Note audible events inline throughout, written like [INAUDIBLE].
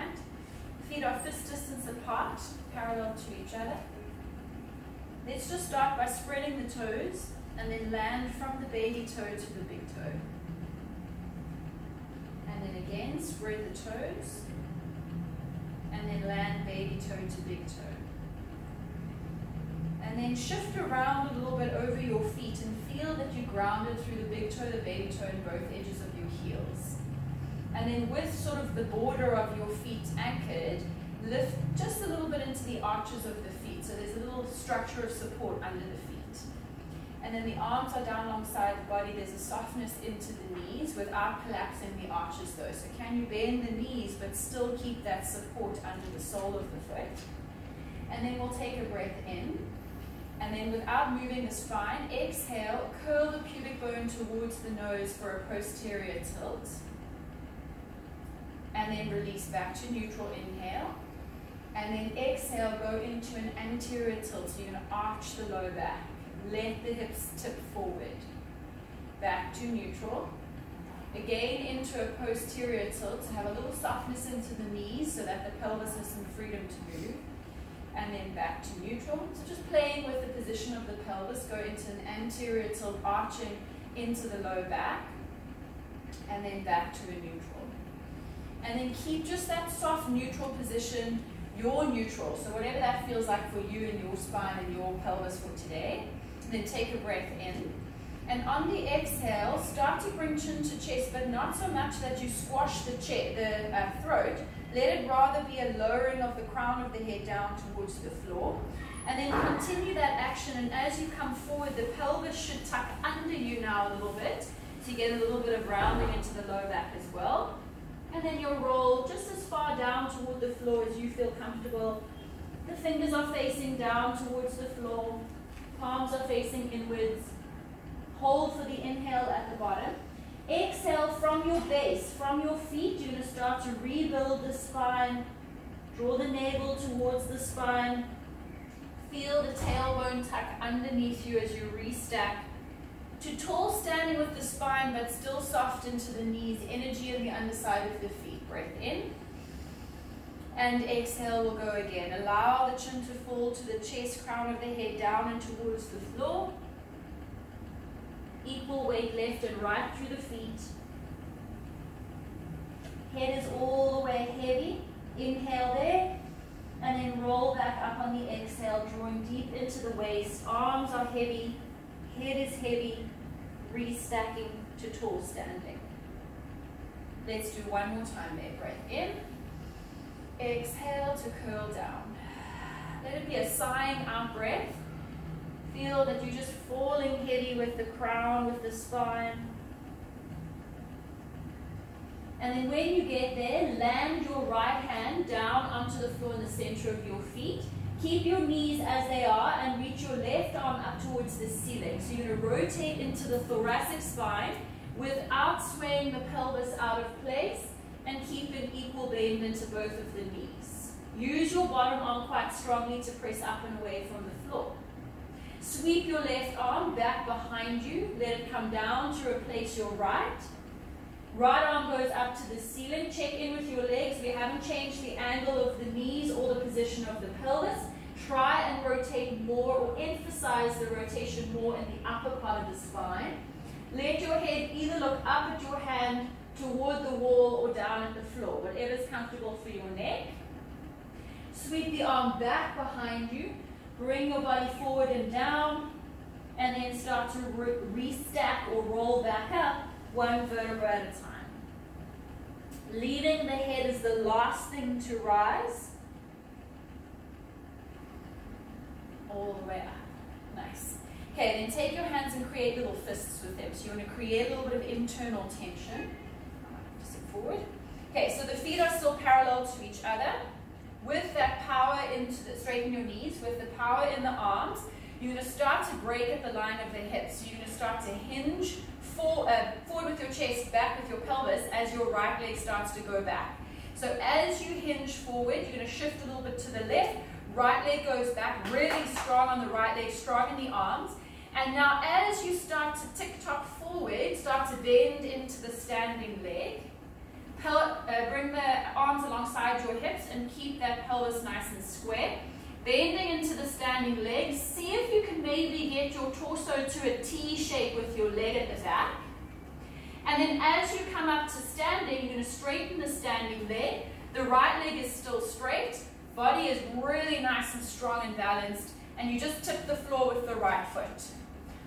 mat. Feet are fist distance apart, parallel to each other. Let's just start by spreading the toes and then land from the baby toe to the big toe. And then again, spread the toes and then land baby toe to big toe. And then shift around a little bit over your feet and feel that you're grounded through the big toe, the baby toe, and both edges of your heels. And then with sort of the border of your feet anchored, lift just a little bit into the arches of the feet. So there's a little structure of support under the feet. And then the arms are down alongside the body. There's a softness into the knees without collapsing the arches though. So can you bend the knees but still keep that support under the sole of the foot? And then we'll take a breath in. And then without moving the spine, exhale, curl the pubic bone towards the nose for a posterior tilt. And then release back to neutral, inhale. And then exhale, go into an anterior tilt. So you're going to arch the low back. Let the hips tip forward. Back to neutral. Again into a posterior tilt to have a little softness into the knees so that the pelvis has some freedom to move. And then back to neutral. So just playing with the position of the pelvis, go into an anterior tilt, arching into the low back. And then back to a neutral. And then keep just that soft neutral position, your neutral. So whatever that feels like for you and your spine and your pelvis for today. Then take a breath in. And on the exhale, start to bring chin to chest, but not so much that you squash the, the uh, throat. Let it rather be a lowering of the crown of the head down towards the floor. And then continue that action. And as you come forward, the pelvis should tuck under you now a little bit. to get a little bit of rounding into the low back as well. And then you'll roll just as far down toward the floor as you feel comfortable. The fingers are facing down towards the floor. Palms are facing inwards. Hold for the inhale at the bottom. Exhale from your base, from your feet. You're going to start to rebuild the spine. Draw the navel towards the spine. Feel the tailbone tuck underneath you as you restack. To tall standing with the spine, but still soft into the knees. Energy in the underside of the feet. Breath in. And exhale, we'll go again. Allow the chin to fall to the chest, crown of the head down and towards the floor. Equal weight left and right through the feet. Head is all the way heavy. Inhale there. And then roll back up on the exhale, drawing deep into the waist. Arms are heavy. Head is heavy. Restacking to tall standing. Let's do one more time there. Breath in. Exhale to curl down. Let it be a sighing out breath. Feel that you're just falling heavy with the crown, with the spine. And then when you get there, land your right hand down onto the floor in the center of your feet. Keep your knees as they are and reach your left arm up towards the ceiling. So you're going to rotate into the thoracic spine without swaying the pelvis out of place and keep an equal bend into both of the knees. Use your bottom arm quite strongly to press up and away from the floor. Sweep your left arm back behind you. Let it come down to replace your right. Right arm goes up to the ceiling. Check in with your legs. We haven't changed the angle of the knees or the position of the pelvis. Try and rotate more or emphasize the rotation more in the upper part of the spine. Let your head either look up at your hand toward the wall or down at the floor, whatever is comfortable for your neck. Sweep the arm back behind you. Bring your body forward and down. And then start to re restack or roll back up one vertebra at a time. Leaving the head is the last thing to rise. All the way up. Nice. Okay, then take your hands and create little fists with them. So you want to create a little bit of internal tension Just forward. Okay, so the feet are still parallel to each other. With that power into the, straighten your knees, with the power in the arms, you're going to start to break at the line of the hips. So you're going to start to hinge for, uh, forward with your chest, back with your pelvis as your right leg starts to go back. So as you hinge forward, you're going to shift a little bit to the left. Right leg goes back, really strong on the right leg, strong in the arms. And now as you start to tick-tock forward, start to bend into the standing leg. Uh, bring the arms alongside your hips and keep that pelvis nice and square. Bending into the standing leg. See if you can maybe get your torso to a T shape with your leg at the back. And then as you come up to standing, you're going to straighten the standing leg. The right leg is still straight. Body is really nice and strong and balanced. And you just tip the floor with the right foot.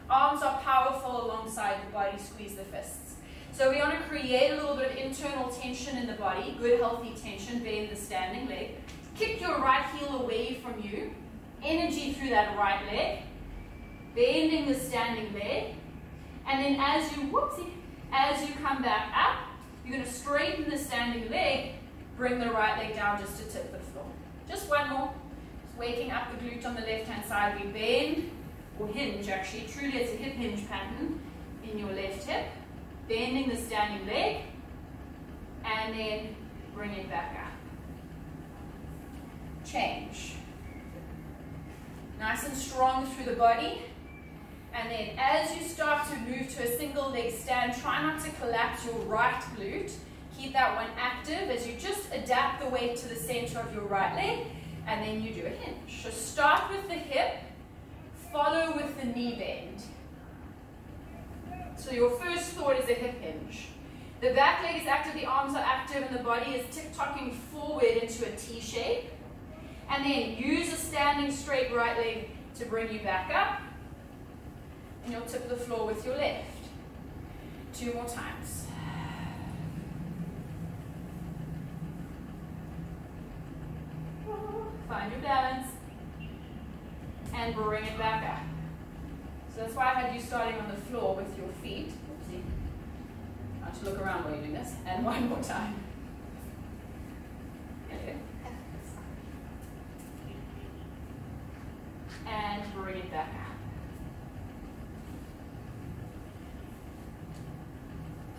Arms are powerful alongside the body. Squeeze the fists. So we want to create a little bit of internal tension in the body. Good healthy tension. Bend the standing leg. Kick your right heel away from you. Energy through that right leg. Bending the standing leg. And then as you, whoopsie, as you come back up, you're going to straighten the standing leg, bring the right leg down just to tip the. Just one more. Just waking up the glute on the left-hand side. We bend, or hinge actually. Truly it's a hip hinge pattern in your left hip. Bending the standing leg, and then bring it back up. Change. Nice and strong through the body. And then as you start to move to a single leg stand, try not to collapse your right glute. Keep that one active as you just adapt the weight to the center of your right leg, and then you do a hinge. So start with the hip, follow with the knee bend. So your first thought is a hip hinge. The back leg is active, the arms are active, and the body is tick-tocking forward into a T shape. And then use a standing straight right leg to bring you back up and you'll tip the floor with your left. Two more times. Find your balance and bring it back up. So that's why I had you starting on the floor with your feet. Oopsie. Have to look around while you're doing this. And [LAUGHS] one more time. And bring it back up.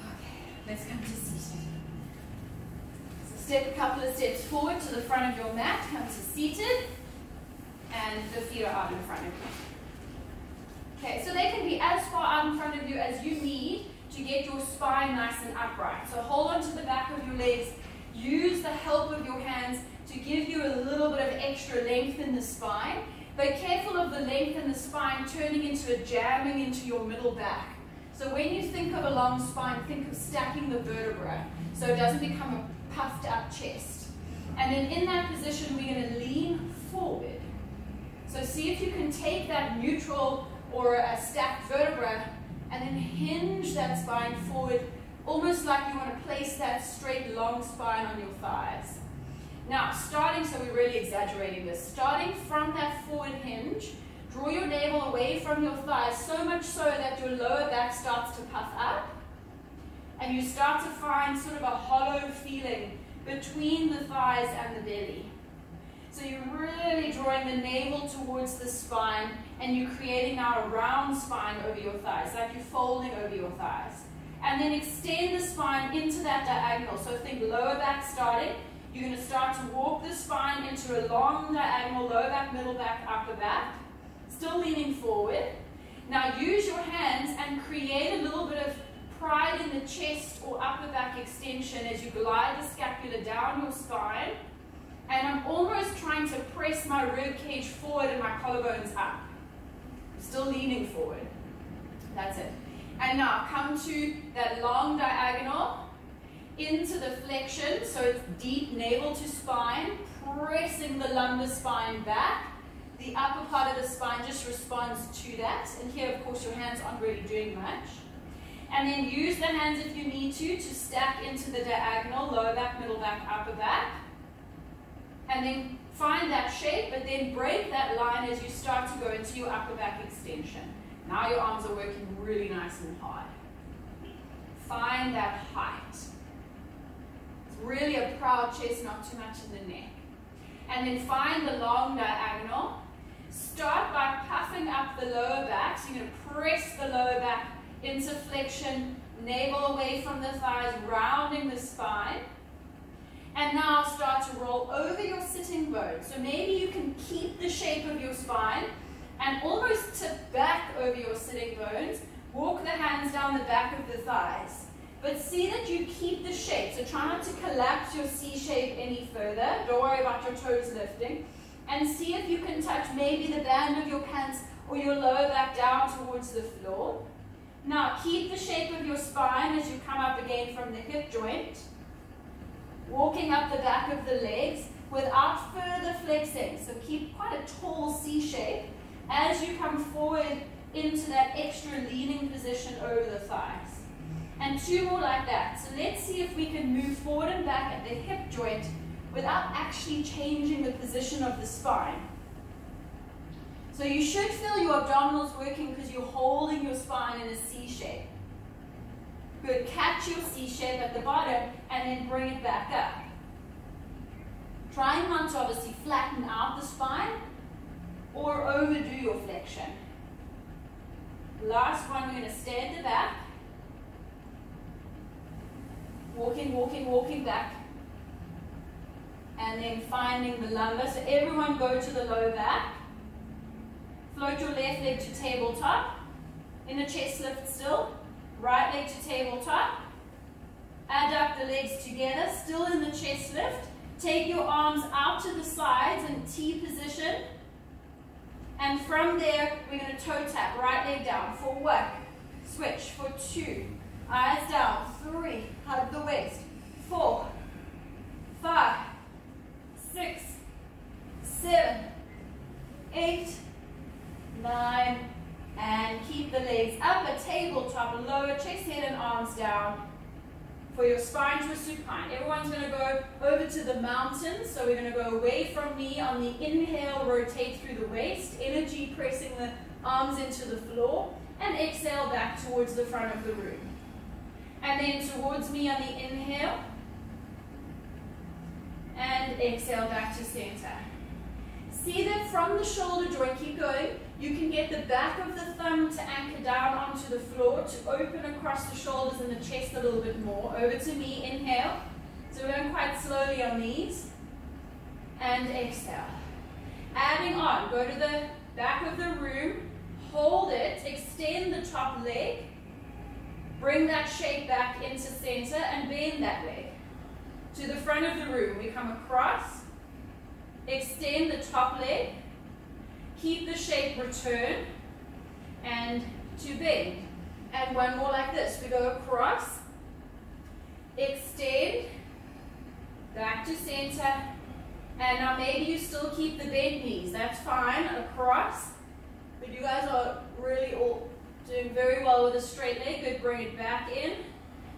Okay, let's come to seated. So step a couple of steps forward to the front of your mat, come to seated, out in front of you. Okay, so they can be as far out in front of you as you need to get your spine nice and upright. So hold on to the back of your legs. Use the help of your hands to give you a little bit of extra length in the spine. But careful of the length in the spine turning into a jamming into your middle back. So when you think of a long spine, think of stacking the vertebra so it doesn't become a puffed up chest. And then in that position, we're going to lean forward. So see if you can take that neutral or a stacked vertebra and then hinge that spine forward, almost like you want to place that straight long spine on your thighs. Now, starting, so we're really exaggerating this, starting from that forward hinge, Draw your navel away from your thighs, so much so that your lower back starts to puff up. And you start to find sort of a hollow feeling between the thighs and the belly. So you're really drawing the navel towards the spine and you're creating now a round spine over your thighs, like you're folding over your thighs. And then extend the spine into that diagonal. So think lower back starting. You're going to start to walk the spine into a long diagonal, lower back, middle back, upper back still leaning forward. Now use your hands and create a little bit of pride in the chest or upper back extension as you glide the scapula down your spine. And I'm almost trying to press my rib cage forward and my collarbones up. I'm still leaning forward. That's it. And now come to that long diagonal into the flexion. So it's deep navel to spine, pressing the lumbar spine back the upper part of the spine just responds to that. And here, of course, your hands aren't really doing much. And then use the hands if you need to to stack into the diagonal, lower back, middle back, upper back. And then find that shape, but then break that line as you start to go into your upper back extension. Now your arms are working really nice and hard. Find that height. It's really a proud chest, not too much in the neck. And then find the long diagonal Start by puffing up the lower back. So you're going to press the lower back into flexion, navel away from the thighs, rounding the spine. And now start to roll over your sitting bones. So maybe you can keep the shape of your spine and almost tip back over your sitting bones. Walk the hands down the back of the thighs. But see that you keep the shape. So try not to collapse your C shape any further. Don't worry about your toes lifting. And see if you can touch maybe the band of your pants or your lower back down towards the floor. Now keep the shape of your spine as you come up again from the hip joint. Walking up the back of the legs without further flexing. So keep quite a tall C shape as you come forward into that extra leaning position over the thighs. And two more like that. So let's see if we can move forward and back at the hip joint without actually changing the position of the spine. So you should feel your abdominals working because you're holding your spine in a C shape. Good, catch your C shape at the bottom and then bring it back up. Trying not to obviously flatten out the spine or overdo your flexion. Last one, we're going to stay at the back. Walking, walking, walking back. And then finding the lumbar. So everyone go to the low back. Float your left leg to tabletop. In a chest lift still. Right leg to tabletop. Adduct the legs together, still in the chest lift. Take your arms out to the sides in T position. And from there, we're going to toe tap, right leg down for one. Switch for two. Eyes down, three. Hug the waist. Four, five, six, seven, eight, nine, and keep the legs up at tabletop, lower chest, head, and arms down for your spine to a supine. Everyone's going to go over to the mountain. So we're going to go away from me on the inhale, rotate through the waist, energy pressing the arms into the floor, and exhale back towards the front of the room. And then towards me on the inhale, and exhale back to center. See that from the shoulder joint, keep going, you can get the back of the thumb to anchor down onto the floor to open across the shoulders and the chest a little bit more. Over to me, inhale. So we're going quite slowly on these. And exhale. Adding on, go to the back of the room, hold it, extend the top leg, bring that shape back into center and bend that leg. To the front of the room, we come across, extend the top leg, keep the shape return, and to bend. And one more like this. We go across, extend, back to center, and now maybe you still keep the bent knees. That's fine, across. But you guys are really all doing very well with a straight leg. Good, bring it back in.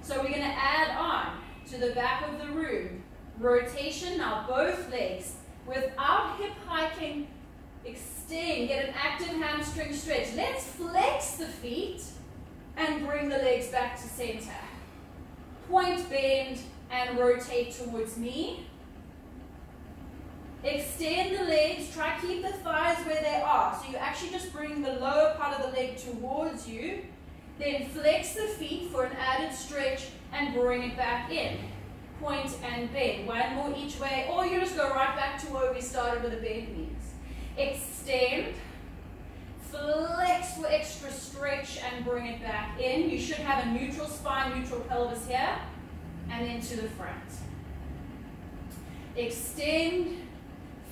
So we're going to add on to the back of the room. Rotation, now both legs. Without hip hiking, extend, get an active hamstring stretch. Let's flex the feet and bring the legs back to center. Point, bend, and rotate towards me. Extend the legs, try keep the thighs where they are. So you actually just bring the lower part of the leg towards you. Then flex the feet for an added stretch and bring it back in. Point and bend. One more each way, or you just go right back to where we started with the bend knees. Extend. Flex for extra stretch and bring it back in. You should have a neutral spine, neutral pelvis here, and then to the front. Extend,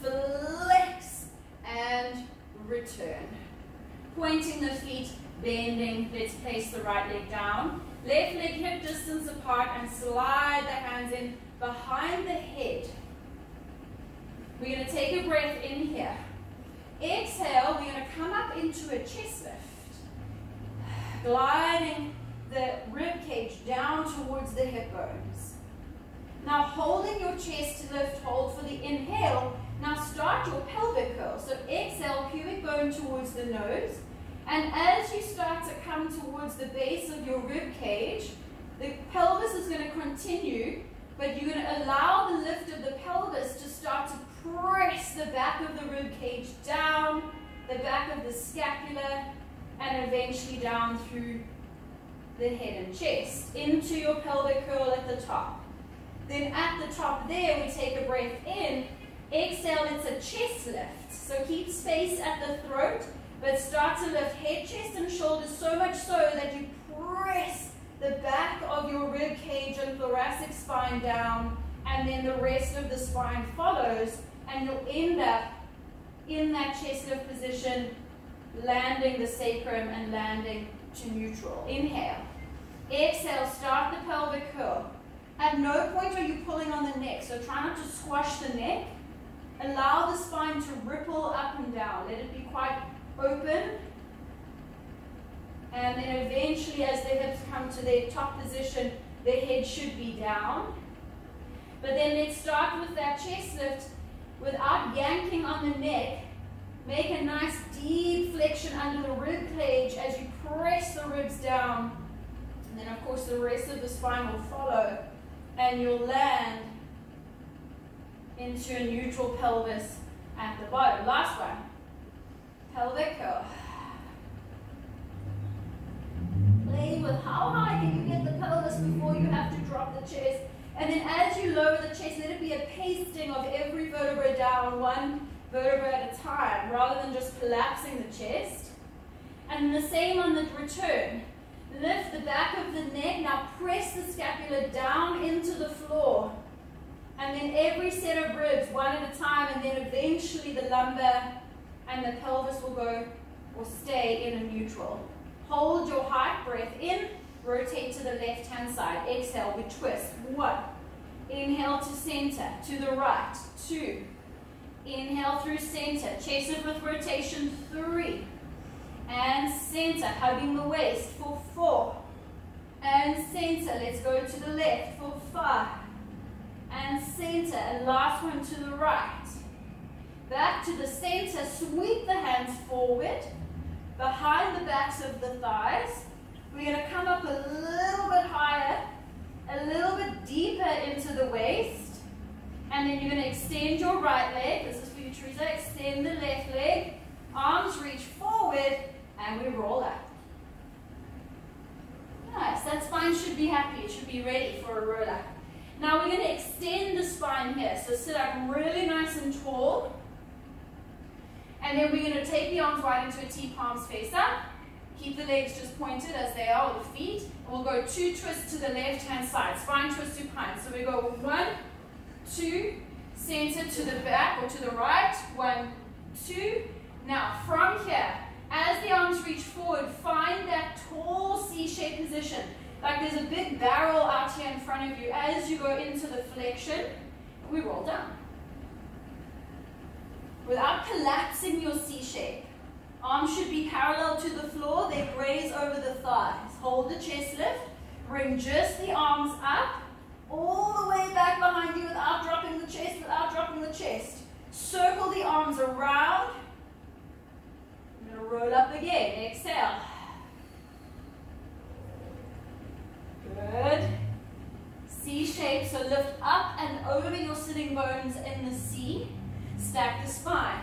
flex, and return. Pointing the feet, bending. Let's place the right leg down. Left leg hip distance apart and slide the hands in behind the head. We're going to take a breath in here. Exhale, we're going to come up into a chest lift. Gliding the rib cage down towards the hip bones. Now holding your chest to lift, hold for the inhale. Now start your pelvic curl. So exhale, pubic bone towards the nose. And as you start to come towards the base of your rib cage, the pelvis is going to continue, but you're going to allow the lift of the pelvis to start to press the back of the rib cage down, the back of the scapula, and eventually down through the head and chest, into your pelvic curl at the top. Then at the top there, we take a breath in. Exhale, it's a chest lift. So keep space at the throat, but start to lift head, chest, and shoulders so much so that you press the back of your rib cage and thoracic spine down, and then the rest of the spine follows, and you'll end up in that chest lift position, landing the sacrum and landing to neutral. Inhale. Exhale, start the pelvic curl. At no point are you pulling on the neck, so try not to squash the neck. Allow the spine to ripple up and down. Let it be quite open. And then eventually, as the hips come to their top position, the head should be down. But then let's start with that chest lift without yanking on the neck. Make a nice deep flexion under the rib cage as you press the ribs down. And then, of course, the rest of the spine will follow. And you'll land into a neutral pelvis at the bottom. Last one. Pelvic curl. Play with how high can you get the pelvis before you have to drop the chest. And then as you lower the chest, let it be a pasting of every vertebra down, one vertebra at a time, rather than just collapsing the chest. And the same on the return. Lift the back of the neck. Now press the scapula down into the floor. And then every set of ribs, one at a time, and then eventually the lumbar and the pelvis will go or stay in a neutral. Hold your heart breath in, rotate to the left hand side. Exhale, we twist. One. Inhale to center, to the right. Two. Inhale through center, chase it with rotation. Three. And center, hugging the waist for four. And center, let's go to the left for five and center, and last one to the right. Back to the center, sweep the hands forward, behind the backs of the thighs. We're going to come up a little bit higher, a little bit deeper into the waist, and then you're going to extend your right leg. This is for you, Teresa. Extend the left leg, arms reach forward, and we roll up. Nice, that spine should be happy. It should be ready for a roll up. Now we're going to extend the spine here. So sit up really nice and tall. And then we're going to take the arms right into a T, palms face up. Keep the legs just pointed as they are, with the feet. And we'll go two twists to the left-hand side. Spine twist supine. So we go one, two, center to the back or to the right. One, two. Now from here, as the arms reach forward, find that tall C-shaped position. Like there's a big barrel out here in front of you. As you go into the flexion, we roll down. Without collapsing your C shape. Arms should be parallel to the floor. They graze over the thighs. Hold the chest lift. Bring just the arms up. All the way back behind you without dropping the chest, without dropping the chest. Circle the arms around. I'm going to roll up again. Exhale. Good. C shape, so lift up and over your sitting bones in the C. Stack the spine.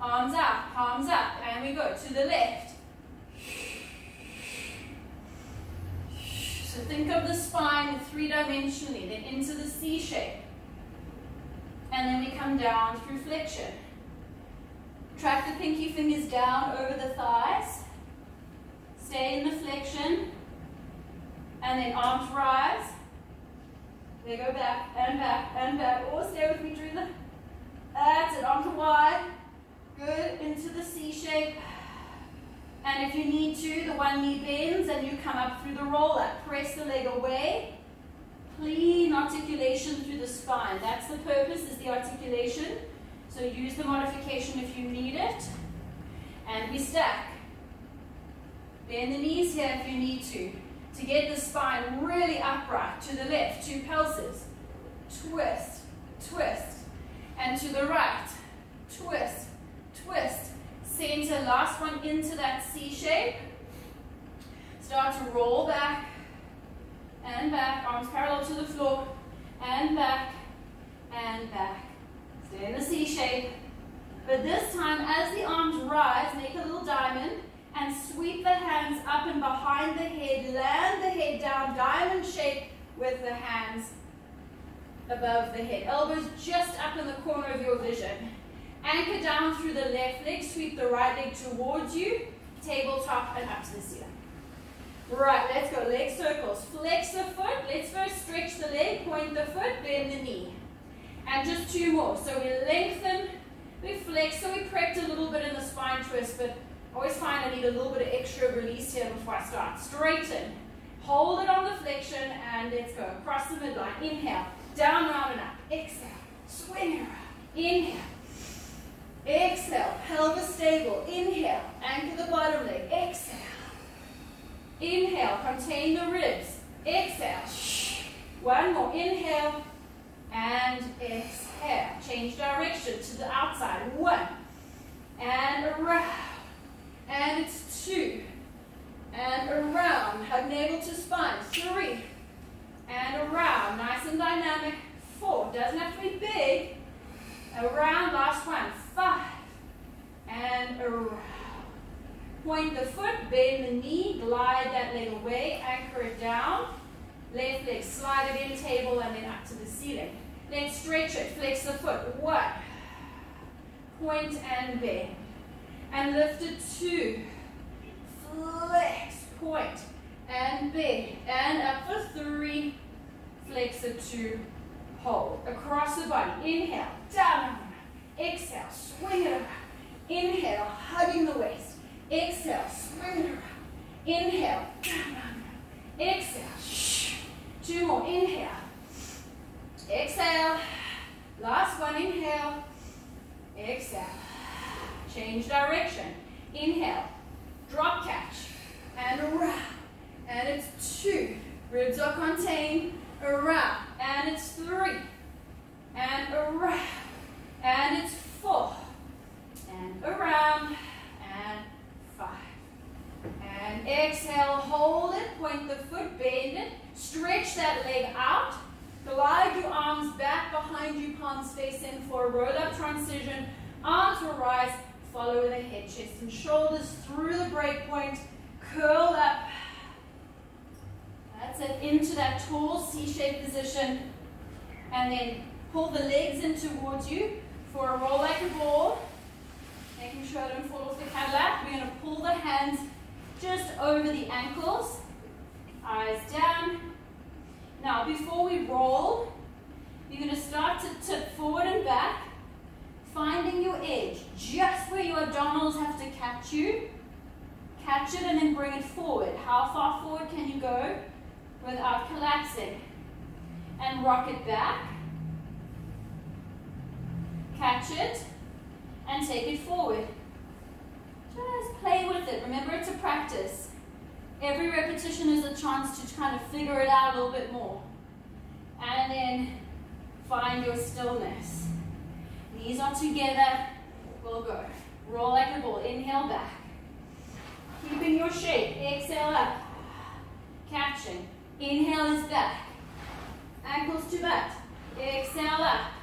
Arms up, palms up, and we go to the left. So think of the spine three-dimensionally, then into the C shape. And then we come down through flexion. Track the pinky fingers down over the thighs. Stay in the flexion. And then arms rise. They go back and back and back. Or stay with me, Teresa. That's it. Arms wide. Good. Into the C shape. And if you need to, the one knee bends and you come up through the roller. Press the leg away. Clean articulation through the spine. That's the purpose, is the articulation. So use the modification if you need it. And we stack. Bend the knees here if you need to to get the spine really upright. To the left, two pulses. Twist, twist. And to the right, twist, twist. Center, last one into that C shape. Start to roll back and back, arms parallel to the floor, and back, and back. Stay in the C shape. But this time, as the arms rise, make a little diamond, and sweep the hands up and behind the head. Land the head down, diamond shape with the hands above the head. Elbows just up in the corner of your vision. Anchor down through the left leg, sweep the right leg towards you, tabletop and up to the ceiling. Right, let's go. Leg circles. Flex the foot. Let's first stretch the leg, point the foot, bend the knee. And just two more. So we lengthen, we flex. So we prepped a little bit in the spine twist, but always find I need a little bit of extra release here before I start. Straighten. Hold it on the flexion and let's go. Across the midline. Inhale. Down, round and up. Exhale. Swing around. Inhale. Exhale. Pelvis stable. Inhale. Anchor the bottom leg. Exhale. Inhale. Contain the ribs. Exhale. One more. Inhale. And exhale. Change direction to the outside. One. And around. And it's two. And around. Hug navel to spine. Three. And around. Nice and dynamic. Four. Doesn't have to be big. Around. Last one. Five. And around. Point the foot, bend the knee, glide that leg away, anchor it down. Left leg, slide it in, table, and then up to the ceiling. Then stretch it, flex the foot. One. Point and bend. And lift it two. Flex, point, and bend. And up for three. Flex it two. Hold. Across the body. Inhale, down. Exhale, swing it around. Inhale, hugging the waist. Exhale, swing it around. Inhale, down, down, Exhale, two more. Inhale. Exhale. Last one, inhale. Exhale. Change direction. Inhale. Drop catch. And around. And it's two. Ribs are contained. Around. And it's three. And around. And it's four. And around. And five. And exhale. Hold it. Point the foot. Bend it. Stretch that leg out. Glide your arms back behind you, palms face in for roll up transition. Arms will rise, follow the head, chest and shoulders through the break point. Curl up. That's it, into that tall C-shaped position. And then pull the legs in towards you for a roll like a ball. Making sure I don't fall off the Cadillac. We're going to pull the hands just over the ankles. Eyes down. Now, before we roll, you're going to start to tip forward and back, finding your edge, just where your abdominals have to catch you. Catch it and then bring it forward. How far forward can you go without collapsing? And rock it back. Catch it and take it forward. Just play with it. Remember, it's a practice. Every repetition is a chance to kind of figure it out a little bit more. And then find your stillness. Knees are together. We'll go. Roll like a ball. Inhale back. Keeping your shape. Exhale up. Catching. Inhale is back. Ankles to butt. Exhale up.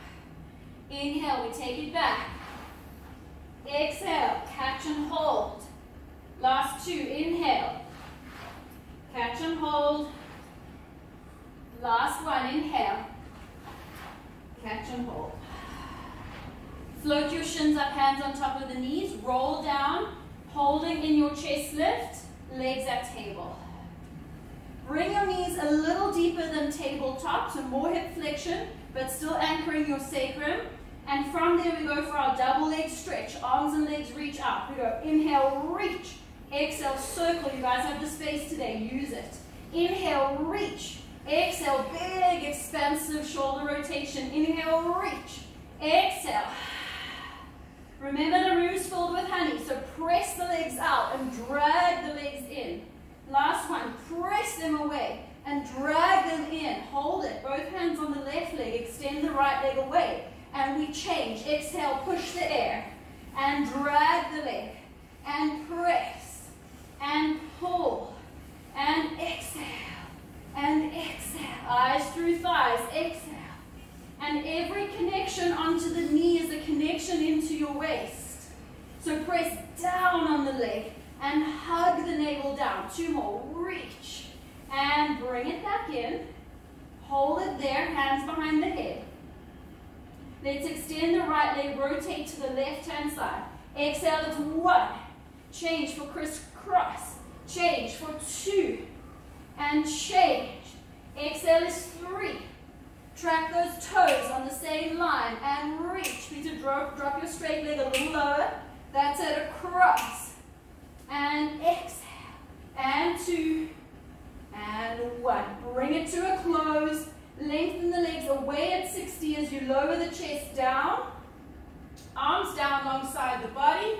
Inhale, we take it back. Exhale, catch and hold. Last two, inhale. Catch and hold. Last one, inhale. Catch and hold. Float your shins up, hands on top of the knees. Roll down, holding in your chest lift, legs at table. Bring your knees a little deeper than tabletop, so more hip flexion, but still anchoring your sacrum. And from there we go for our double leg stretch. Arms and legs reach up. We go inhale, reach. Exhale, circle. You guys have the space today. Use it. Inhale, reach. Exhale, big expansive shoulder rotation. Inhale, reach. Exhale. Remember the room's filled with honey, so press the legs out and drag the legs in. Last one, press them away and drag them in. Hold it. Both hands on the left leg. Extend the right leg away. And we change. Exhale, push the air. And drag the leg. And press. And pull. And exhale. And exhale. Eyes through thighs. Exhale. And every connection onto the knee is a connection into your waist. So press down on the leg and hug the navel down. Two more. Reach. And bring it back in. Hold it there, hands behind the head. Let's extend the right leg, rotate to the left-hand side. Exhale, it's one. Change for crisscross. Change for two. and change. Exhale is three. Track those toes on the same line and reach. Peter, drop, drop your straight leg a little lower. That's it, across. And exhale. And two. And one. Bring it to a close. Away at 60 as you lower the chest down. Arms down alongside the body.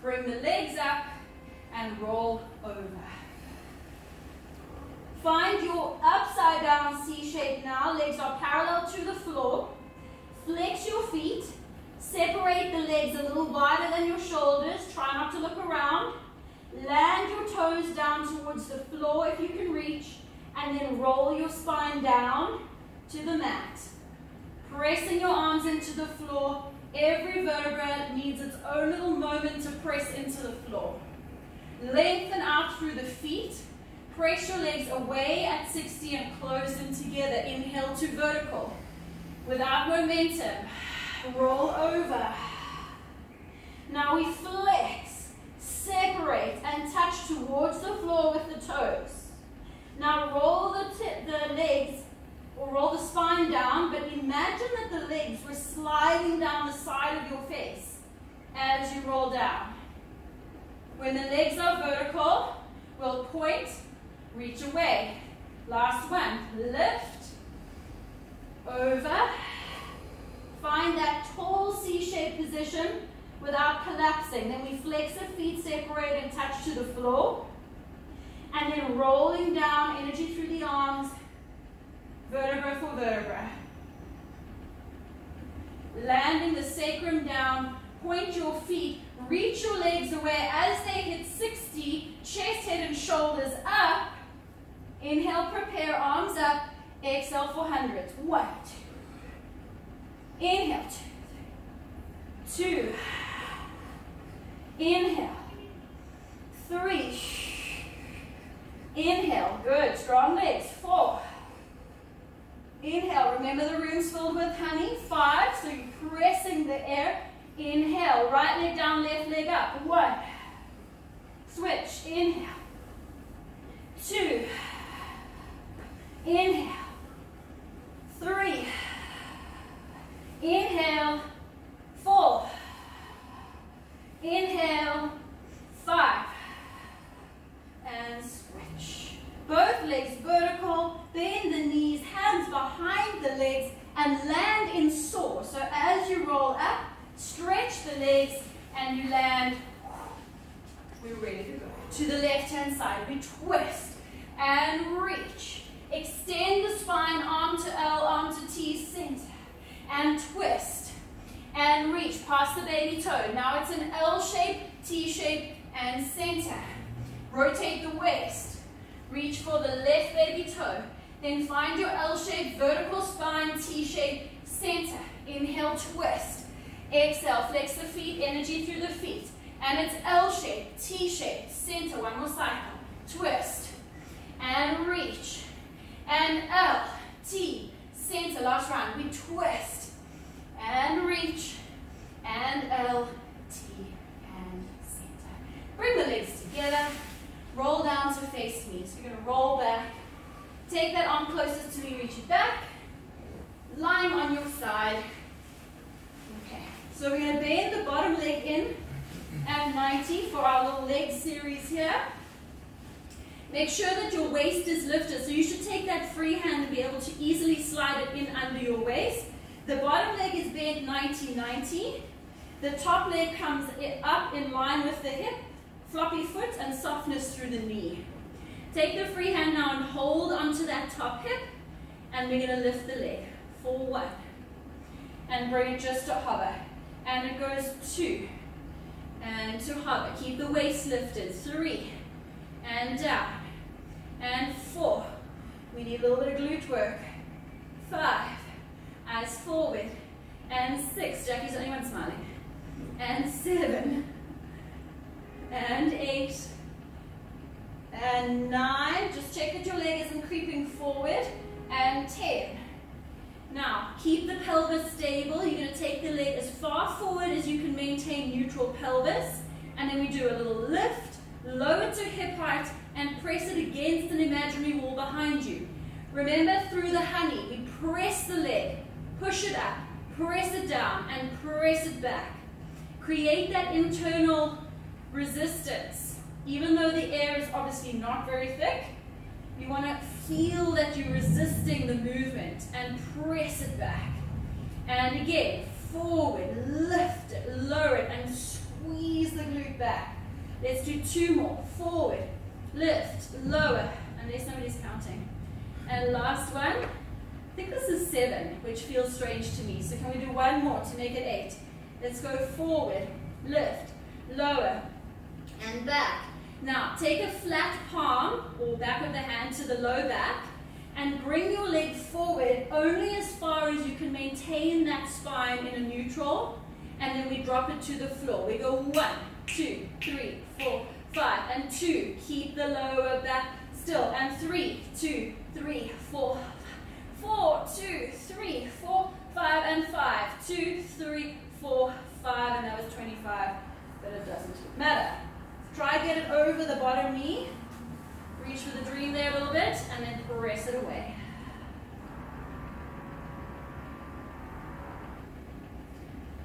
Bring the legs up and roll over. Find your upside down C shape now. Legs are parallel to the floor. Flex your feet. Separate the legs a little wider than your shoulders. Try not to look around. Land your toes down towards the floor if you can reach. And then roll your spine down to the mat. Pressing your arms into the floor. Every vertebra needs its own little moment to press into the floor. Lengthen out through the feet. Press your legs away at 60 and close them together. Inhale to vertical. Without momentum, roll over. Now we flex, separate, and touch towards the floor with the toes. Now roll the, the legs, or roll the spine down, but imagine that the legs were sliding down the side of your face as you roll down. When the legs are vertical, we'll point reach away. Last one, lift, over. Find that tall C-shaped position without collapsing. Then we flex the feet, separate and touch to the floor. And then rolling down, energy through the arms, vertebra for vertebra. Landing the sacrum down, point your feet, reach your legs away as they hit 60, chest, head and shoulders up, Inhale, prepare, arms up. Exhale for hundreds. One, two. Inhale, two, two. Inhale. Three. Inhale. Good. Strong legs. Four. Inhale. Remember the room's filled with honey. Five. So you're pressing the air. Inhale. Right leg down, left leg up. One. Switch. Inhale. Two. Inhale. Three. Inhale. Four. Inhale. Five. And switch. Both legs vertical. Bend the knees, hands behind the legs, and land in saw. So as you roll up, stretch the legs, and you land. We're ready to go. To the left-hand side, we twist and reach. Extend the spine, arm to L, arm to T, center. And twist. And reach past the baby toe. Now it's an L shape, T shape, and center. Rotate the waist. Reach for the left baby toe. Then find your L-shaped vertical spine, T shape, center. Inhale, twist. Exhale, flex the feet, energy through the feet. And it's L-shaped, T-shaped, center. One more cycle. Twist. And reach and L, T, center, last round. We twist and reach and L, T, and center. Bring the legs together, down to face me. So you're gonna roll back, take that arm closest to me, reach it back, lying on your side. Okay, so we're gonna bend the bottom leg in at 90 for our little leg series here. Make sure that your waist is lifted. So you should take that free hand and be able to easily slide it in under your waist. The bottom leg is bent 90-90. The top leg comes up in line with the hip, floppy foot, and softness through the knee. Take the free hand now and hold onto that top hip, and we're going to lift the leg for one. And bring it just to hover. And it goes two. And to hover. Keep the waist lifted. Three. And down and four. We need a little bit of glute work. Five, eyes forward, and six. Jackie's the only one smiling. And seven, and eight, and nine. Just check that your leg isn't creeping forward. And ten. Now, keep the pelvis stable. You're going to take the leg as far forward as you can maintain neutral pelvis. And then we do a little lift, lower to hip height, and press it against an imaginary wall behind you. Remember through the honey, we press the leg, push it up, press it down, and press it back. Create that internal resistance. Even though the air is obviously not very thick, you want to feel that you're resisting the movement and press it back. And again, forward, lift it, lower it, and squeeze the glute back. Let's do two more. Forward, lift, lower, unless somebody's counting. And last one, I think this is seven, which feels strange to me. So can we do one more to make it eight? Let's go forward, lift, lower, and back. Now, take a flat palm or back of the hand to the low back and bring your leg forward only as far as you can maintain that spine in a neutral and then we drop it to the floor. We go one, two, three, four, five, and two. Keep the lower back still, and three, two, three, four, four, two, three, four, five, and five, two, three, four, five, and that was 25, but it doesn't matter. Try get it over the bottom knee. Reach for the dream there a little bit, and then press it away.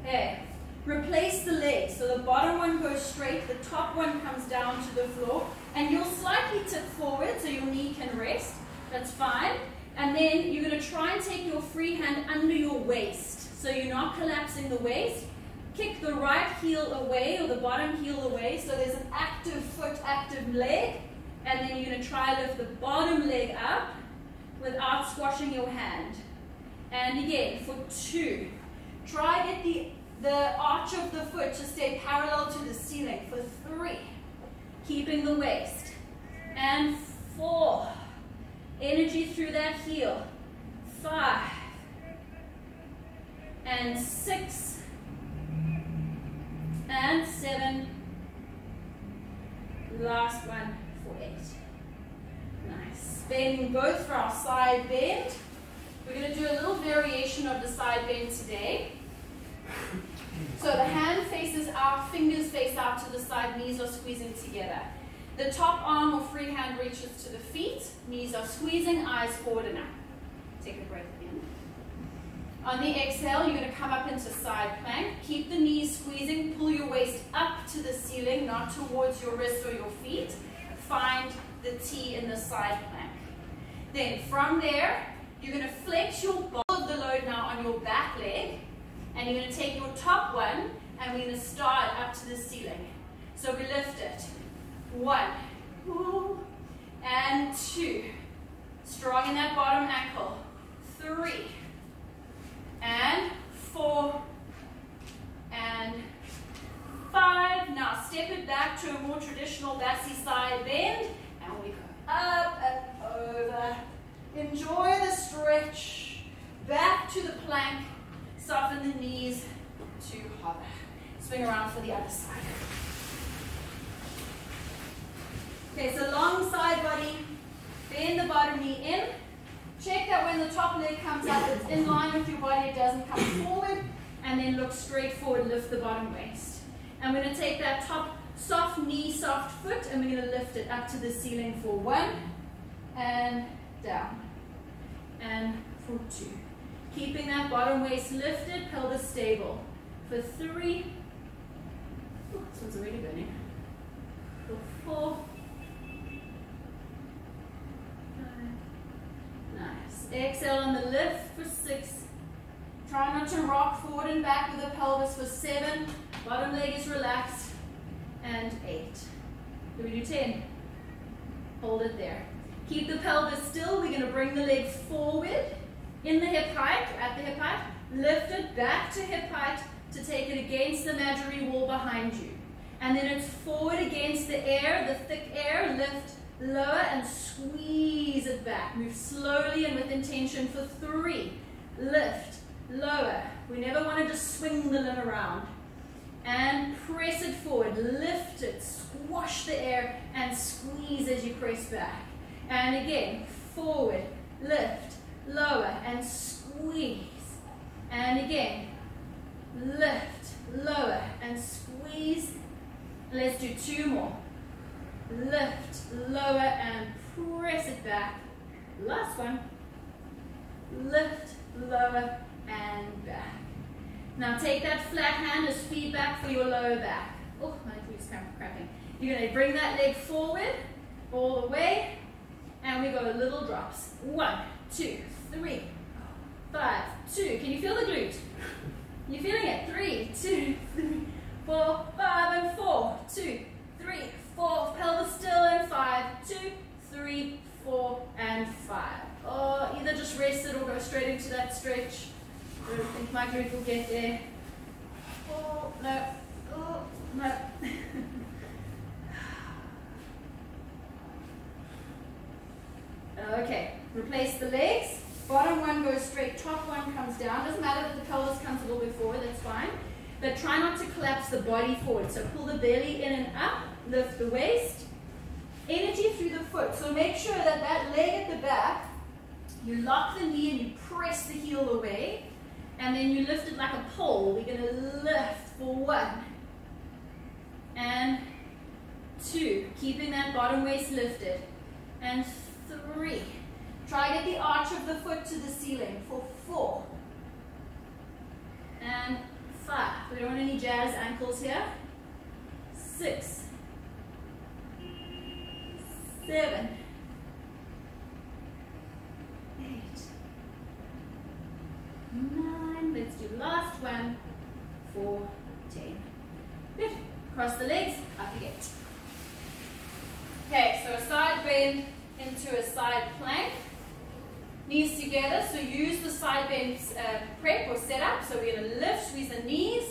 Okay, replace the legs. So the bottom one goes straight, the top one comes down to the floor, and you'll slightly tip forward so your knee can rest. That's fine. And then you're going to try and take your free hand under your waist. So you're not collapsing the waist, kick the right heel away or the bottom heel away so there's an active foot, active leg. And then you're going to try lift the bottom leg up without squashing your hand. And again, for two. Try get the, the arch of the foot to stay parallel to the ceiling. For three. Keeping the waist. And four. Energy through that heel. Five. And six and seven. Last one for eight. Nice. Bending both for our side bend. We're going to do a little variation of the side bend today. So the hand faces out, fingers face out to the side, knees are squeezing together. The top arm or free hand reaches to the feet, knees are squeezing, eyes forward and up. Take a breath. On the exhale, you're going to come up into side plank. Keep the knees squeezing. Pull your waist up to the ceiling, not towards your wrist or your feet. Find the T in the side plank. Then from there, you're going to flex your ball of the load now on your back leg. And you're going to take your top one and we're going to start up to the ceiling. So we lift it. One. And two. Strong in that bottom ankle. Three and four, and five. Now step it back to a more traditional BASI side bend, and we go up and over. Enjoy the stretch. Back to the plank. Soften the knees to hover. Swing around for the other side. Okay, so long side body. Bend the bottom knee in. Check that when the top leg comes up, it's in line with your body, it doesn't come forward, and then look straight forward, lift the bottom waist. We're going to take that top soft knee, soft foot, and we're going to lift it up to the ceiling for one, and down, and for two. Keeping that bottom waist lifted, pelvis stable. For three, oh, this one's already burning. For four, Nice. Exhale on the lift for six. Try not to rock forward and back with the pelvis for seven. Bottom leg is relaxed. And eight. Do we do ten? Hold it there. Keep the pelvis still. We're going to bring the leg forward in the hip height, at the hip height. Lift it back to hip height to take it against the imaginary wall behind you. And then it's forward against the air, the thick air. Lift lower and squeeze it back. Move slowly and with intention for three. Lift, lower. We never want to just swing the limb around. And press it forward, lift it, squash the air, and squeeze as you press back. And again, forward, lift, lower, and squeeze. And again, lift, lower, and squeeze. Let's do two more. Lift, lower, and press it back. Last one. Lift, lower, and back. Now take that flat hand as feedback for your lower back. Oh, my glutes cramping. You're going to bring that leg forward, all the way, and we go little drops. One, two, three, five, two. Can you feel the glute? You're feeling it? Three, two, three, four, five, and four, two, three, four. Pelvis still and five, two, three, four, and five. Or either just rest it or go straight into that stretch. I don't think my get there. Oh, no. Oh, no. okay, replace the legs. Bottom one goes straight, top one comes down. Doesn't matter that the pelvis comes a little bit forward, that's fine. But try not to collapse the body forward. So pull the belly in and up, lift the waist. Energy through the foot. So make sure that that leg at the back, you lock the knee and you press the heel away. And then you lift it like a pole. We're going to lift for one. And two. Keeping that bottom waist lifted. And three. Try to get the arch of the foot to the ceiling for four. And five. We don't want any jazz ankles here. Six. Seven. Eight. Nine. Let's do last one. Fourteen. Good. Cross the legs, up again. Okay, so a side bend into a side plank knees together. So use the side bend uh, prep or setup. So we're going to lift, squeeze the knees.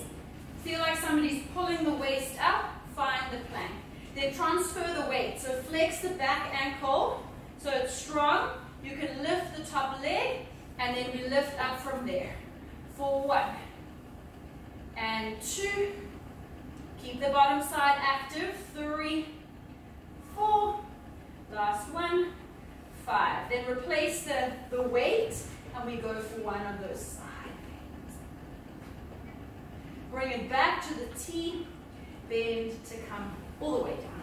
Feel like somebody's pulling the waist up. Find the plank. Then transfer the weight. So flex the back ankle so it's strong. You can lift the top leg and then we lift up from there. For one and two. Keep the bottom side active. Three, four. Last one five. Then replace the, the weight and we go for one of those side bends. Bring it back to the T, bend to come all the way down.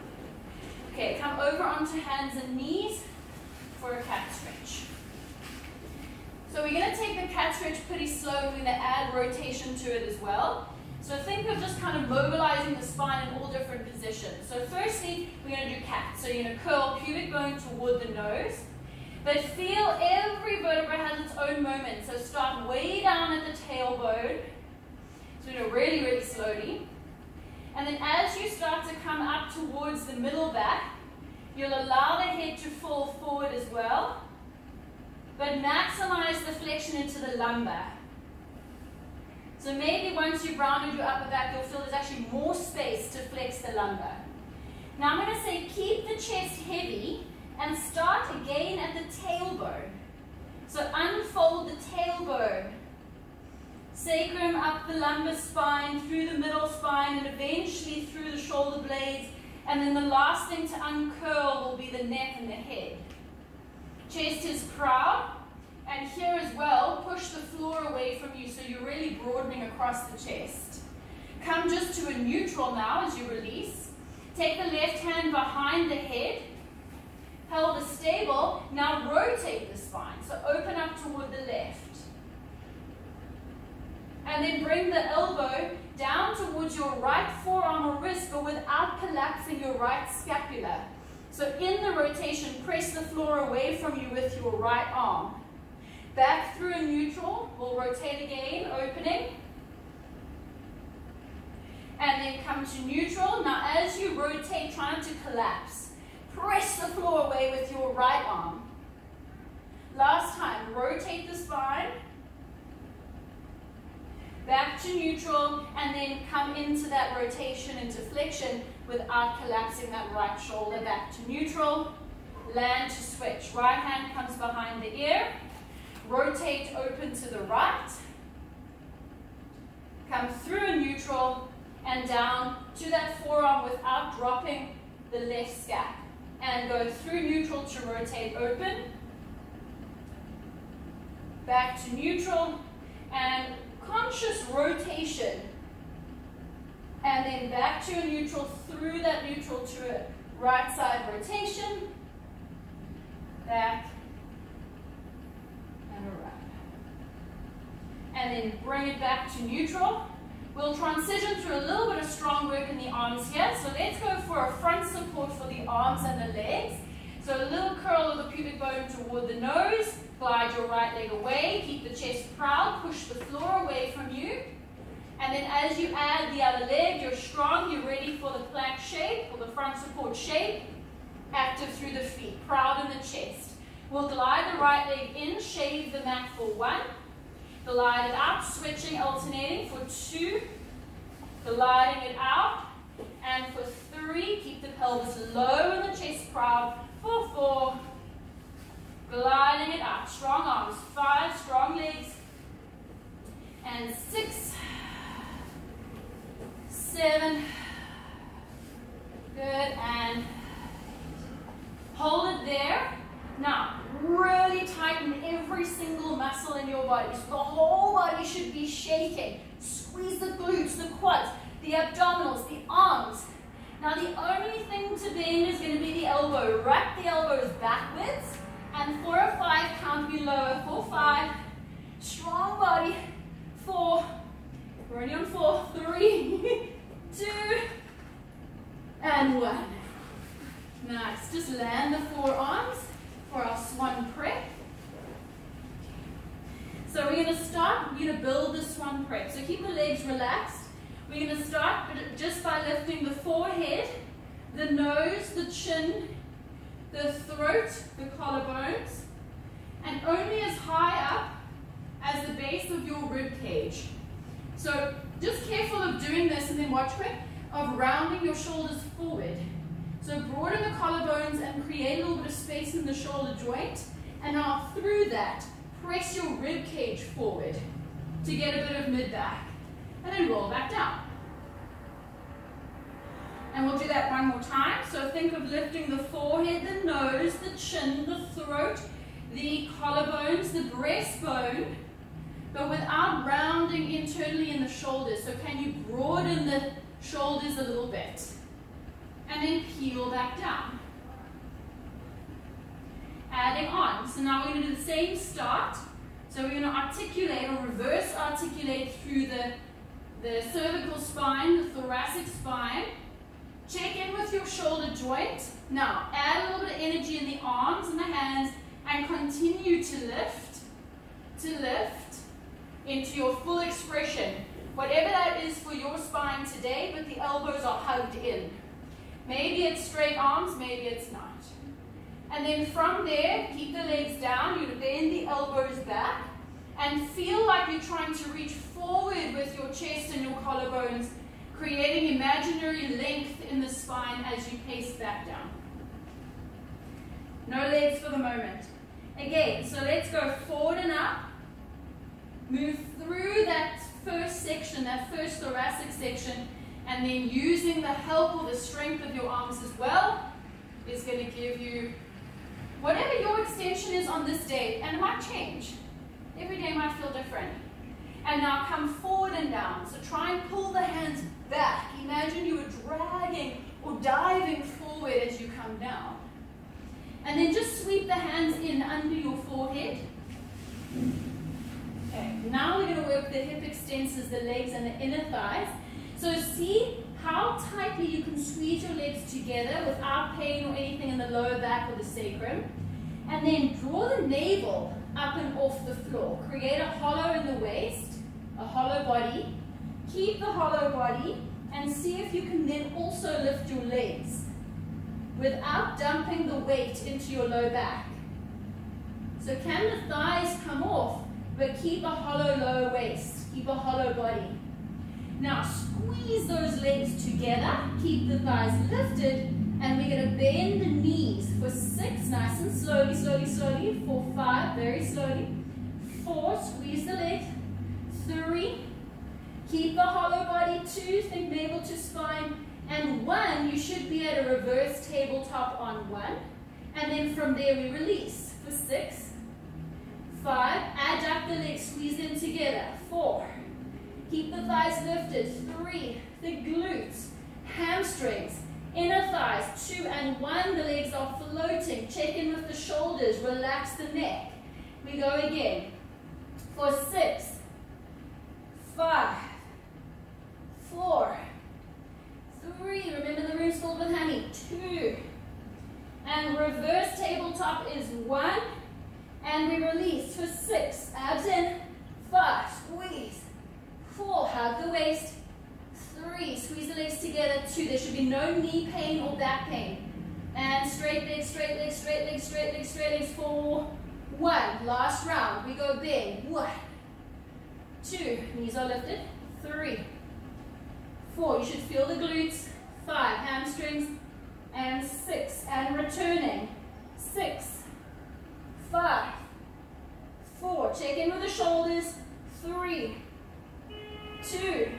Okay, come over onto hands and knees for a cat stretch. So we're going to take the cat stretch pretty slow. We're going to add rotation to it as well. So think of just kind of mobilizing the spine in all different positions. So firstly, we're going to do cat. So you're going to curl pubic bone toward the nose. But feel every vertebra has its own moment. So start way down at the tailbone. So do it really, really slowly. And then as you start to come up towards the middle back, you'll allow the head to fall forward as well. But maximize the flexion into the lumbar. So maybe once you've rounded your upper back, you'll feel there's actually more space to flex the lumbar. Now I'm going to say keep the chest heavy and start again at the tailbone. So unfold the tailbone. Sacrum up the lumbar spine, through the middle spine, and eventually through the shoulder blades. And then the last thing to uncurl will be the neck and the head. Chest is proud. And here as well, push the floor away from you so you're really broadening across the chest. Come just to a neutral now as you release. Take the left hand behind the head pelvis stable, now rotate the spine. So open up toward the left. And then bring the elbow down towards your right forearm or wrist, but without collapsing your right scapula. So in the rotation, press the floor away from you with your right arm. Back through a neutral, we'll rotate again, opening. And then come to neutral. Now as you rotate, trying to collapse. Press the floor away with your right arm. Last time, rotate the spine. Back to neutral, and then come into that rotation into flexion without collapsing that right shoulder. Back to neutral. Land to switch. Right hand comes behind the ear. Rotate open to the right. Come through neutral and down to that forearm without dropping the left scap and go through neutral to rotate open, back to neutral, and conscious rotation, and then back to a neutral through that neutral to a Right side rotation, back, and around. And then bring it back to neutral. We'll transition through a little bit of strong work in the arms here. So let's go for a front support for the arms and the legs. So a little curl of the pubic bone toward the nose. Glide your right leg away. Keep the chest proud. Push the floor away from you. And then as you add the other leg, you're strong, you're ready for the plank shape, or the front support shape. Active through the feet, proud in the chest. We'll glide the right leg in, shave the mat for one. Glide it up, switching, alternating for two. Gliding it out. And for three, keep the pelvis low and the chest proud. For four, gliding it up. Strong arms. Five, strong legs. And six, seven, good, and hold it there. Now, really tighten every single muscle in your body. So the whole body should be shaking. Squeeze the glutes, the quads, the abdominals, the arms. Now, the only thing to bend is going to be the elbow. Wrap the elbows backwards, and four or five count below. Four, five. Strong body. Four. We're only on four. Three. [LAUGHS] two, and one. Nice. Just land the forearms for our swan prep. So we're going to start, we're going to build the swan prep. So keep the legs relaxed. We're going to start just by lifting the forehead, the nose, the chin, the throat, the collarbones, and only as high up as the base of your rib cage. So just careful of doing this and then watch quick, of rounding your shoulders forward. So broaden the collarbones and create a little bit of space in the shoulder joint. And now through that, press your rib cage forward to get a bit of mid-back. And then roll back down. And we'll do that one more time. So think of lifting the forehead, the nose, the chin, the throat, the collarbones, the breastbone, but without rounding internally in the shoulders. So can you broaden the shoulders a little bit? And then peel back down. Adding on. So now we're going to do the same start. So we're going to articulate or reverse articulate through the, the cervical spine, the thoracic spine. Check in with your shoulder joint. Now, add a little bit of energy in the arms and the hands and continue to lift, to lift, into your full expression. Whatever that is for your spine today, but the elbows are hugged in. Maybe it's straight arms, maybe it's not. And then from there, keep the legs down. You bend the elbows back and feel like you're trying to reach forward with your chest and your collarbones, creating imaginary length in the spine as you pace back down. No legs for the moment. Again, so let's go forward and up. Move through that first section, that first thoracic section, and then using the help or the strength of your arms as well is going to give you whatever your extension is on this day, and it might change. Every day might feel different. And now come forward and down. So try and pull the hands back. Imagine you were dragging or diving forward as you come down. And then just sweep the hands in under your forehead. Okay, the hip extensors, the legs and the inner thighs. So see how tightly you can squeeze your legs together without pain or anything in the lower back or the sacrum. And then draw the navel up and off the floor. Create a hollow in the waist, a hollow body. Keep the hollow body and see if you can then also lift your legs without dumping the weight into your low back. So can the thighs come off but keep a hollow low waist, keep a hollow body. Now squeeze those legs together, keep the thighs lifted, and we're going to bend the knees for six, nice and slowly, slowly, slowly. For five, very slowly. Four, squeeze the legs. Three, keep a hollow body. Two, think navel to spine. And one, you should be at a reverse tabletop on one. And then from there we release for six, Five, adduct the legs, squeeze them together. Four, keep the thighs lifted. Three, the glutes, hamstrings, Inner thighs, two and one. The legs are floating. Check in with the shoulders. Relax the neck. We go again. For six, five, four, three. Remember the room's filled with honey. Two. And reverse tabletop is one. And we release for six. Abs in. Five. Squeeze. Four. Hug the waist. Three. Squeeze the legs together. Two. There should be no knee pain or back pain. And straight legs, straight legs, straight legs, straight legs, straight legs. Four. One. Last round. We go big. One. Two. Knees are lifted. Three. Four. You should feel the glutes. Five. Hamstrings. And six. And returning. Six. Five. Four. Check in with the shoulders. Three. Two.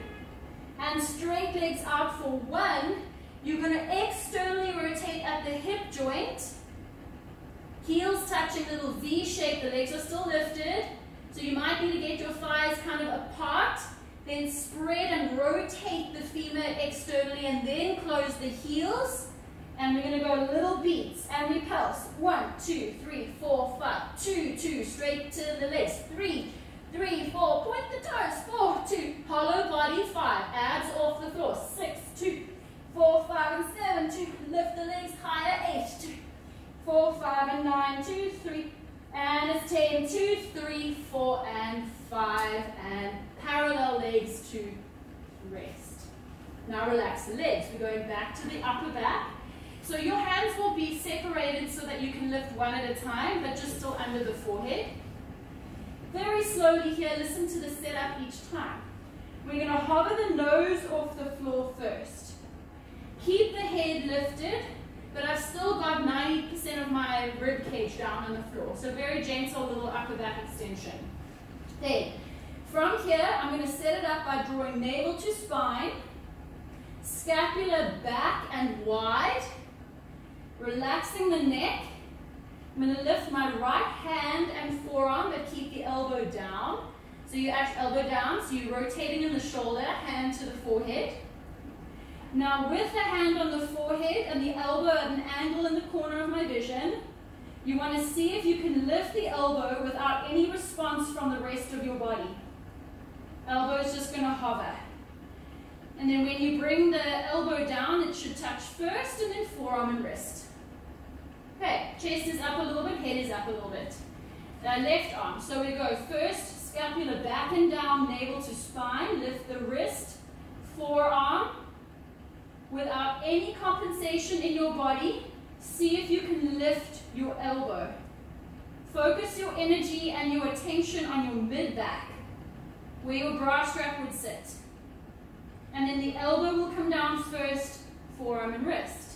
And straight legs out for one. You're going to externally rotate at the hip joint. Heels touching, little V shape. The legs are still lifted. So you might need to get your thighs kind of apart. Then spread and rotate the femur externally and then close the heels. And we're going to go little beats and we pulse. One, two, three, four, five. Two, two, straight to the legs. Three, three, four. Point the toes. Four, two. Hollow body. Five. Abs off the floor. Six, two, four, five, and seven. Two. Lift the legs higher. Eight, two, four, five, and nine. Two, three. And it's ten. Two, three, four, and five. And parallel legs to rest. Now relax the legs. We're going back to the upper back. So your hands will be separated so that you can lift one at a time, but just still under the forehead. Very slowly here, listen to the setup each time. We're going to hover the nose off the floor first. Keep the head lifted, but I've still got 90% of my rib cage down on the floor. So very gentle little upper back extension. Then, from here, I'm going to set it up by drawing navel to spine, scapula back and wide, relaxing the neck. I'm going to lift my right hand and forearm, but keep the elbow down. So you actually elbow down, so you're rotating in the shoulder, hand to the forehead. Now with the hand on the forehead and the elbow at an angle in the corner of my vision, you want to see if you can lift the elbow without any response from the rest of your body. Elbow is just going to hover. And then when you bring the elbow down, it should touch first and then forearm and wrist. Okay, chest is up a little bit, head is up a little bit. Now left arm. So we go first, scapula back and down, navel to spine, lift the wrist, forearm. Without any compensation in your body, see if you can lift your elbow. Focus your energy and your attention on your mid-back, where your bra strap would sit. And then the elbow will come down first, forearm and wrist.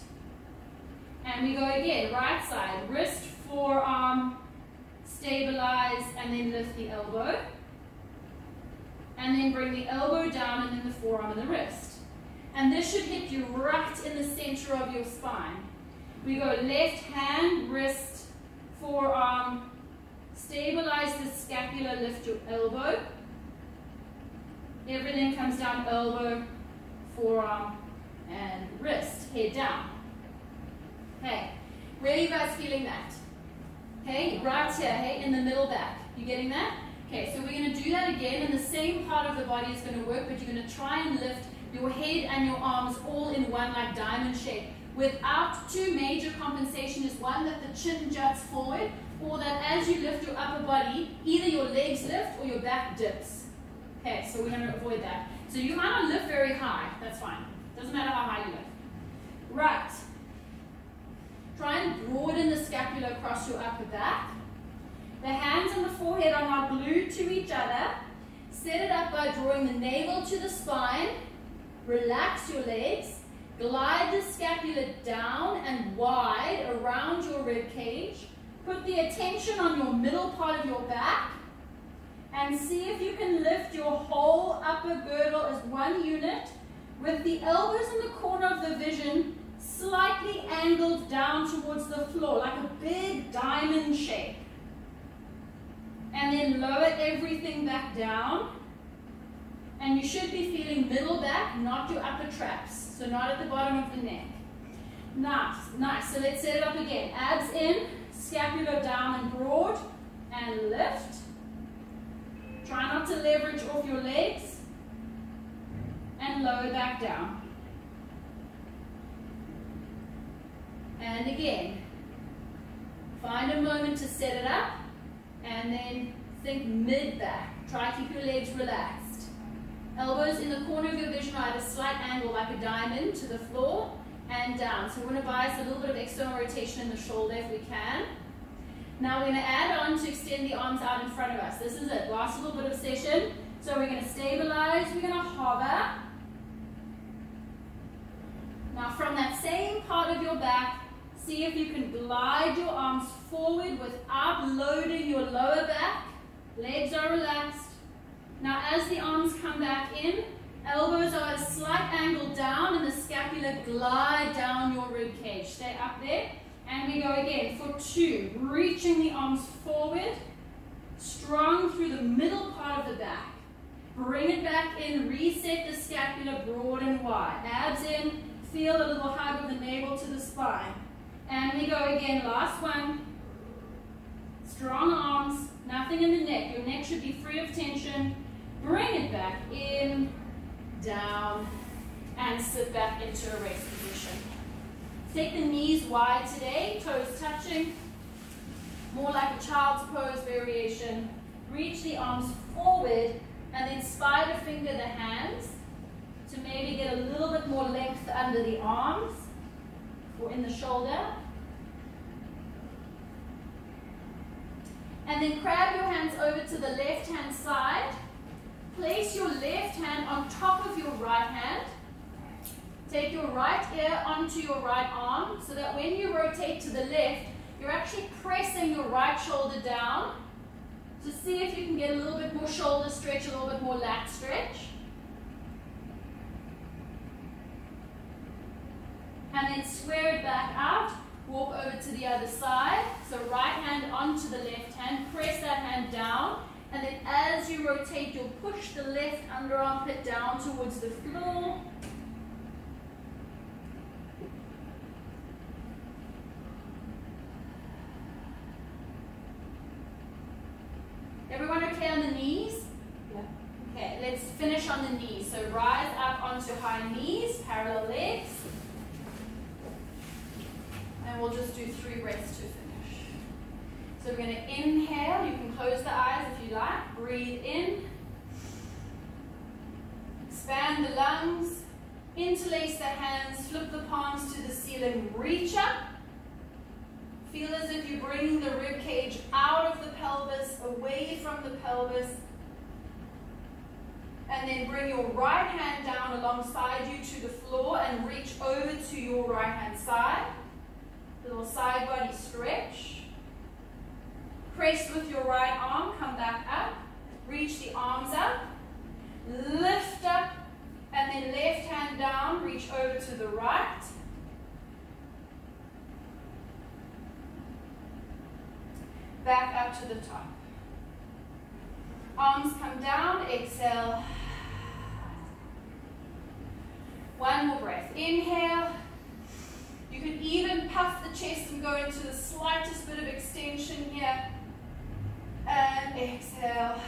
And we go again, right side, wrist, forearm, stabilize, and then lift the elbow. And then bring the elbow down and then the forearm and the wrist. And this should hit you right in the center of your spine. We go left hand, wrist, forearm, stabilize the scapula, lift your elbow. Everything comes down, elbow, forearm, and wrist, head down. Okay, where are you guys feeling that? Okay, right here, hey, in the middle back. You getting that? Okay, so we're going to do that again, and the same part of the body is going to work, but you're going to try and lift your head and your arms all in one like diamond shape without two major compensation is one that the chin juts forward or that as you lift your upper body, either your legs lift or your back dips. Okay, so we're going to avoid that. So you might not lift very high, that's fine. Doesn't matter how high you lift. Right, Try and broaden the scapula across your upper back. The hands on the forehead are now glued to each other. Set it up by drawing the navel to the spine. Relax your legs. Glide the scapula down and wide around your rib cage. Put the attention on your middle part of your back. And see if you can lift your whole upper girdle as one unit with the elbows in the corner of the vision slightly angled down towards the floor, like a big diamond shape. And then lower everything back down. And you should be feeling middle back, not your upper traps. So not at the bottom of the neck. Nice, nice. So let's set it up again. Abs in, scapula down and broad, and lift. Try not to leverage off your legs, and lower back down. And again, find a moment to set it up, and then think mid-back. Try to keep your legs relaxed. Elbows in the corner of your vision are at a slight angle like a diamond to the floor and down. So we're going to bias a little bit of external rotation in the shoulder if we can. Now we're going to add on to extend the arms out in front of us. This is it, last little bit of session. So we're going to stabilize, we're going to hover. Now from that same part of your back, see if you can glide your arms forward without loading your lower back. Legs are relaxed. Now as the arms come back in, elbows are at a slight angle down and the scapula glide down your rib cage. Stay up there. And we go again for two, reaching the arms forward, strong through the middle part of the back. Bring it back in, reset the scapula broad and wide. Abs in, feel a little hug of the navel to the spine. And we go again, last one. Strong arms, nothing in the neck. Your neck should be free of tension. Bring it back in, down, and sit back into a rest position. Take the knees wide today, toes touching, more like a child's pose variation. Reach the arms forward and then spider finger the hands to maybe get a little bit more length under the arms in the shoulder. And then crab your hands over to the left hand side. Place your left hand on top of your right hand. Take your right ear onto your right arm so that when you rotate to the left, you're actually pressing your right shoulder down to see if you can get a little bit more shoulder stretch, a little bit more lat stretch. And then square it back out, walk over to the other side. So right hand onto the left hand, press that hand down, and then as you rotate, you'll push the left under armpit down towards the floor. Everyone okay on the knees? Yeah. Okay, let's finish on the knees. So rise up onto high knees, parallel legs. And we'll just do three breaths to finish. So we're going to inhale. You can close the eyes if you like. Breathe in. Expand the lungs. Interlace the hands. Flip the palms to the ceiling. Reach up. Feel as if you're bringing the rib cage out of the pelvis, away from the pelvis. And then bring your right hand down alongside you to the floor and reach over to your right hand side. Little side body stretch. Press with your right arm, come back up. Reach the arms up. Lift up. And then left hand down, reach over to the right. Back up to the top. Arms come down, exhale. One more breath. Inhale. You can even puff the chest and go into the slightest bit of extension here. And exhale.